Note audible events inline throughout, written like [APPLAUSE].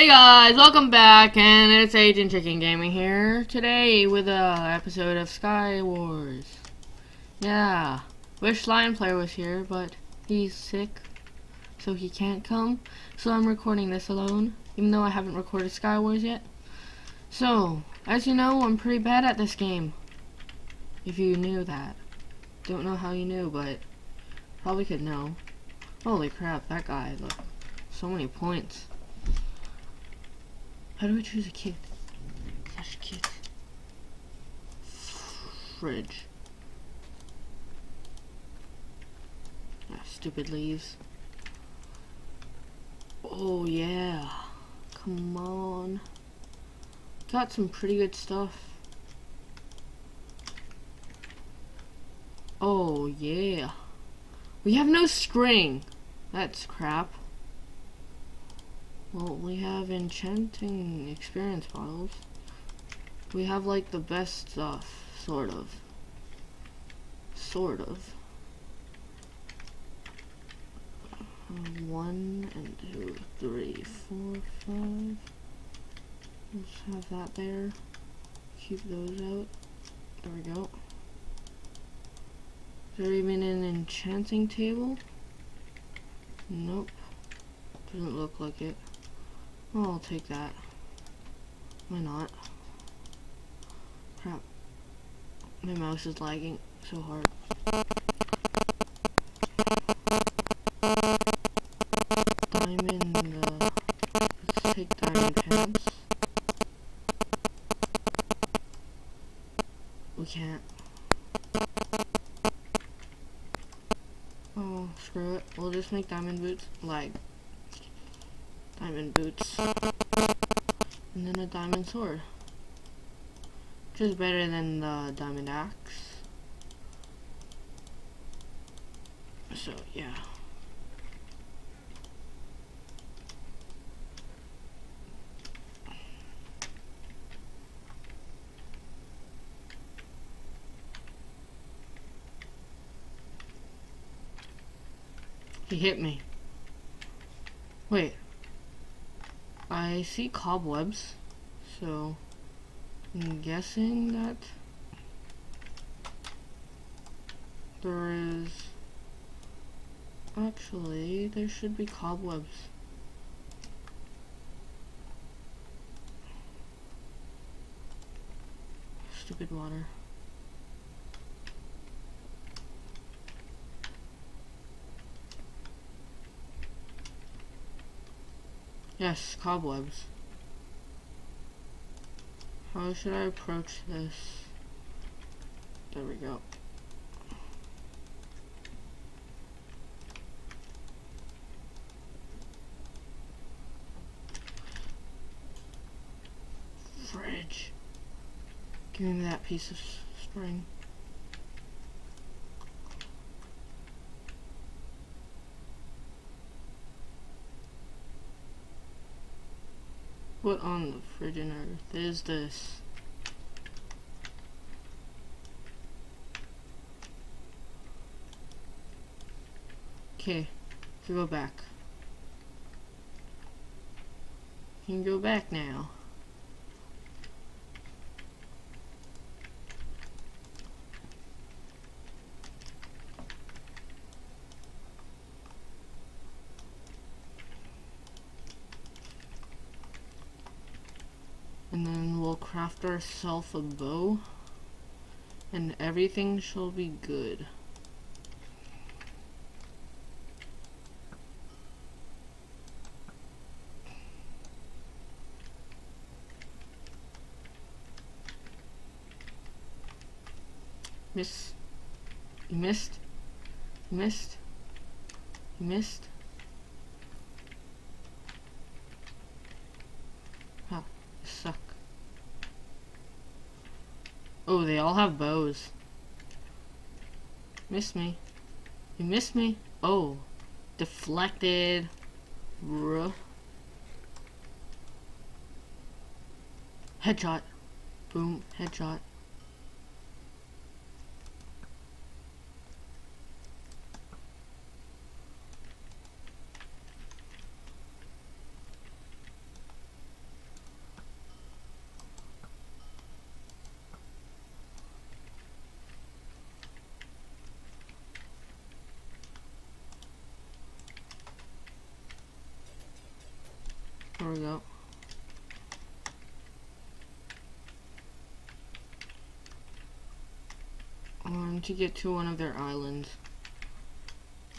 Hey guys, welcome back, and it's Agent Chicken Gaming here today with a episode of Sky Wars. Yeah, wish Lion Player was here, but he's sick, so he can't come. So I'm recording this alone, even though I haven't recorded Sky Wars yet. So, as you know, I'm pretty bad at this game. If you knew that. Don't know how you knew, but probably could know. Holy crap, that guy, look. So many points. How do I choose a kit? Slash kit. Fridge. Ah, stupid leaves. Oh yeah. Come on. Got some pretty good stuff. Oh yeah. We have no string. That's crap. Well, we have enchanting experience bottles. We have like the best stuff, sort of. Sort of. One and two, three, four, five. Let's have that there. Keep those out. There we go. Is there even an enchanting table? Nope. Doesn't look like it. I'll take that. Why not? Crap. My mouse is lagging so hard. Diamond, uh, let's take diamond pants. We can't. Oh, screw it. We'll just make diamond boots. Like, diamond boots, and then a diamond sword, which is better than the diamond axe. So yeah. He hit me. Wait. I see cobwebs, so I'm guessing that there is actually there should be cobwebs. Stupid water. Yes, cobwebs. How should I approach this? There we go. Fridge. Give me that piece of string. What on the friggin' earth is this? Okay, go back. You can go back now. and then we'll ourselves a bow and everything shall be good. Miss you missed you missed you missed Oh, they all have bows. Miss me. You miss me? Oh. Deflected. Ruh. Headshot. Boom. Headshot. There we go. Um, to get to one of their islands.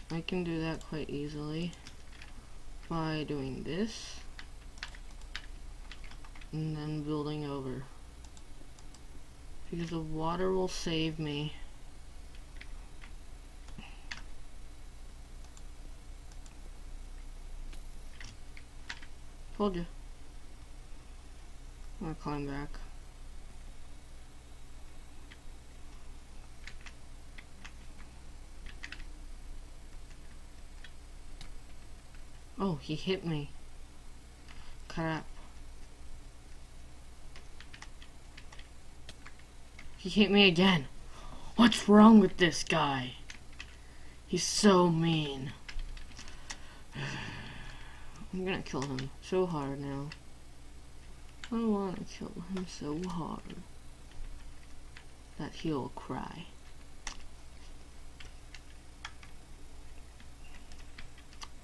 I can do that quite easily by doing this and then building over because the water will save me told you I'm gonna climb back Oh, he hit me. Crap. He hit me again. What's wrong with this guy? He's so mean. [SIGHS] [SIGHS] I'm gonna kill him so hard now. I wanna kill him so hard that he'll cry.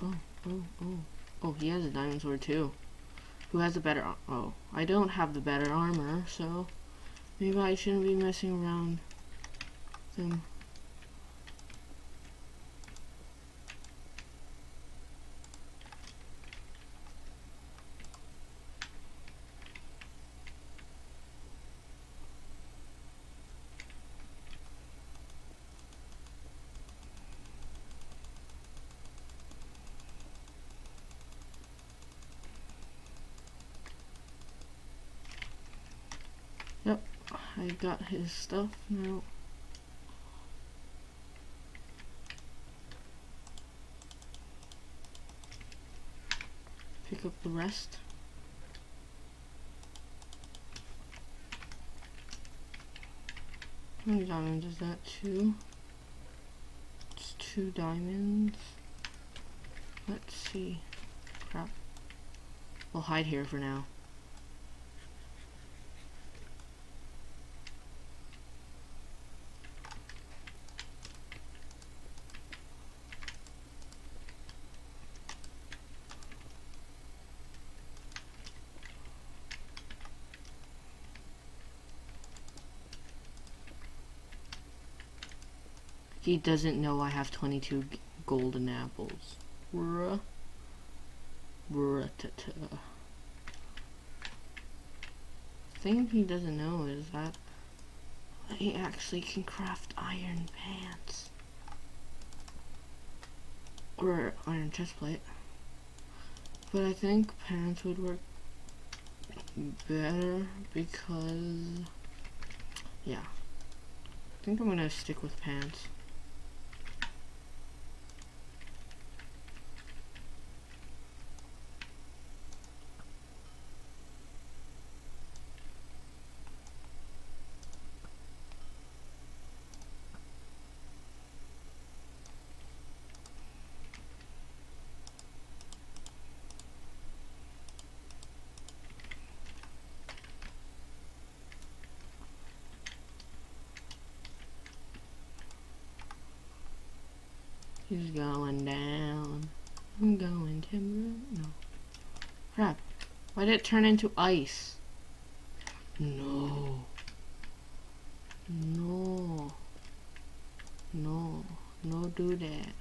Oh, oh, oh. Oh, he has a diamond sword too. Who has the better Oh, I don't have the better armor, so maybe I shouldn't be messing around them. Yep, I got his stuff now. Pick up the rest. How many diamonds is that? Two? It's two diamonds. Let's see. Crap. We'll hide here for now. He doesn't know I have 22 golden apples. Bruh. Bruh -ta -ta. thing he doesn't know is that he actually can craft iron pants. Or iron chestplate. But I think pants would work better because yeah. I think I'm gonna stick with pants. He's going down. I'm going timber. No. Crap. Why did it turn into ice? No. No. No. No do that.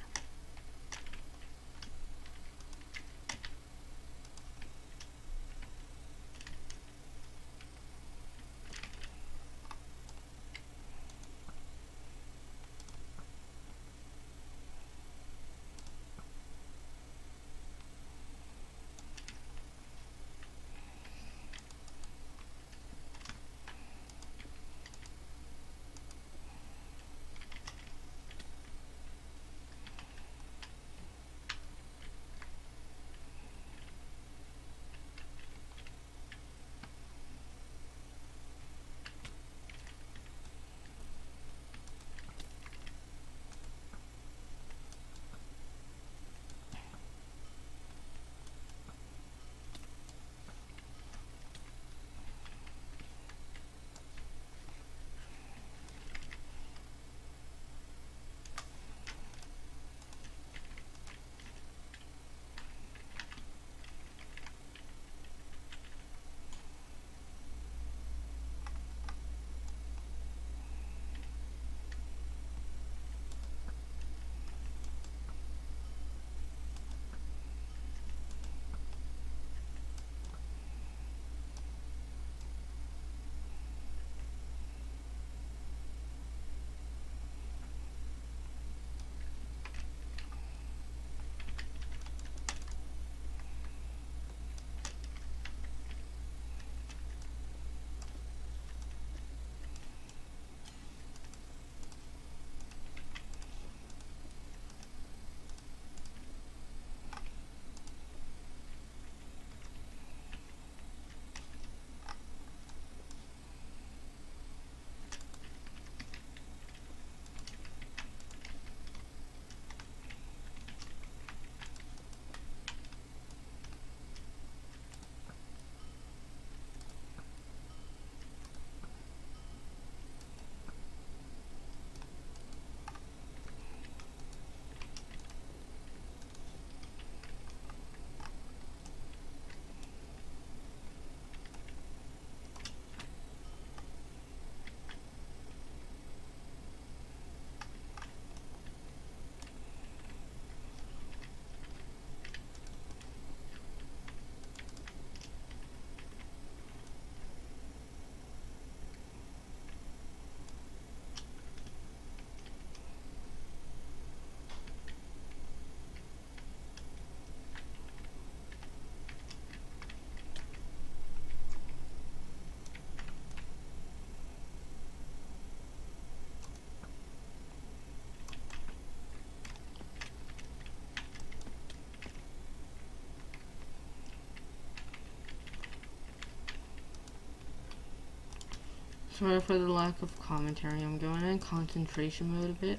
Sorry for the lack of commentary. I'm going in concentration mode a bit.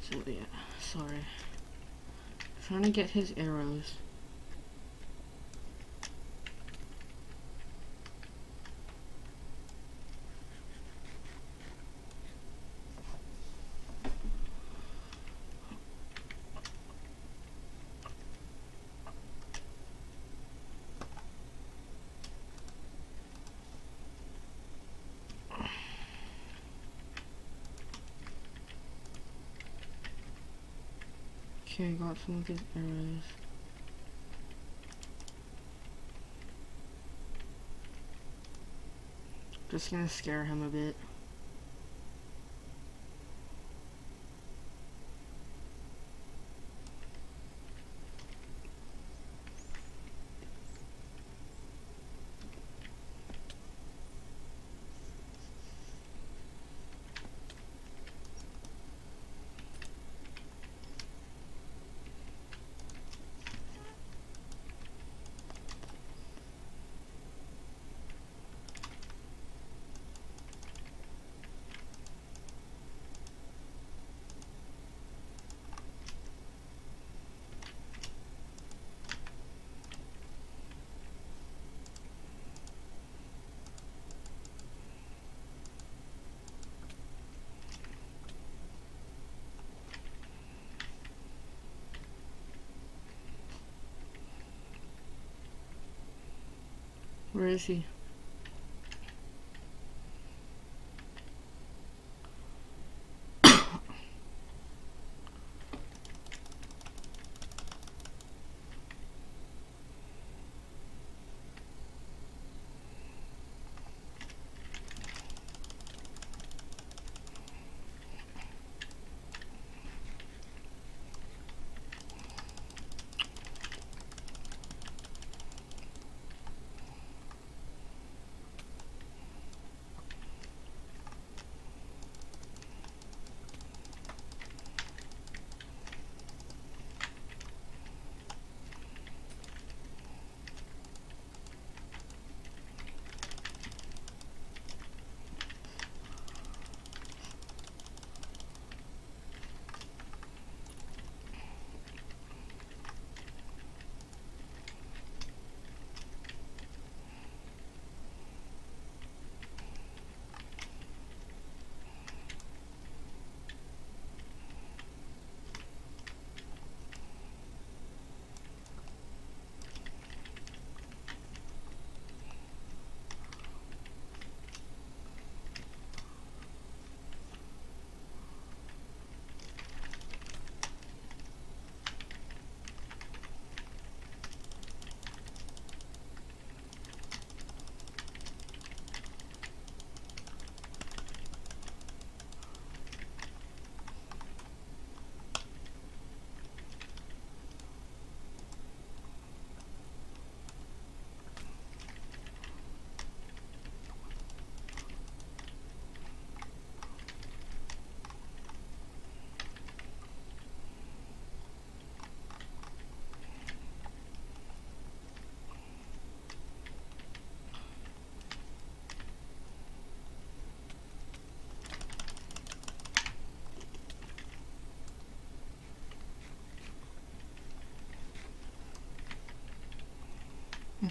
So yeah, sorry. trying to get his arrows. Okay, got some of these arrows. Just gonna scare him a bit. Where is he?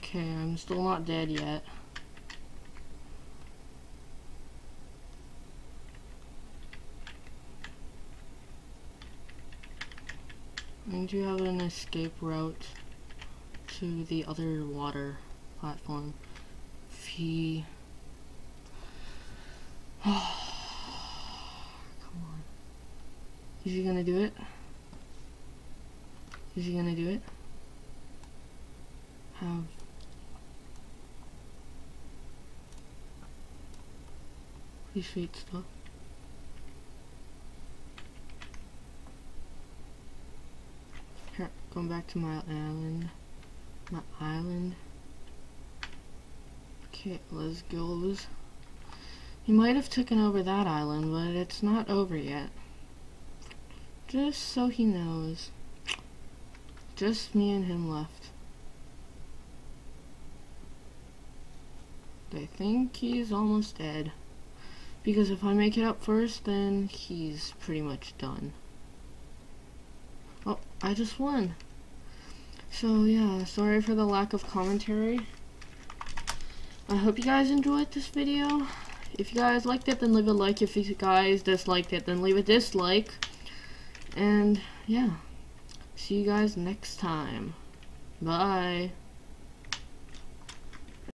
Okay, I'm still not dead yet. I do have an escape route to the other water platform. Fee. [SIGHS] Come on. Is he gonna do it? Is he gonna do it? Have Stuff. Here, going back to my island. My island. Okay, let's go. He might have taken over that island, but it's not over yet. Just so he knows. Just me and him left. I think he's almost dead. Because if I make it up first, then he's pretty much done. Oh, I just won. So yeah, sorry for the lack of commentary. I hope you guys enjoyed this video. If you guys liked it, then leave a like. If you guys disliked it, then leave a dislike. And yeah, see you guys next time. Bye.